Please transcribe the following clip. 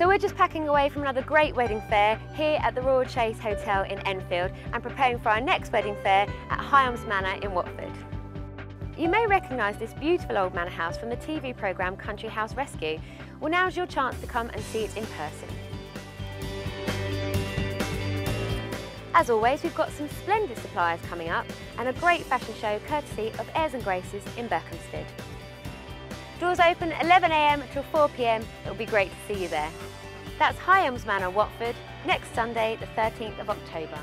So we're just packing away from another great wedding fair here at the Royal Chace Hotel in Enfield and preparing for our next wedding fair at High Elms Manor in Watford. You may recognise this beautiful old manor house from the TV programme Country House Rescue. Well now's your chance to come and see it in person. As always, we've got some splendid suppliers coming up and a great fashion show courtesy of Airs and Graces in Berkhamsted. Doors open 11am till 4pm. It'll be great to see you there. That's High Elms Manor, Watford, next Sunday, the 13th of October.